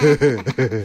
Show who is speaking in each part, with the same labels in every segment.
Speaker 1: Hehehehe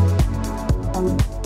Speaker 1: Bye.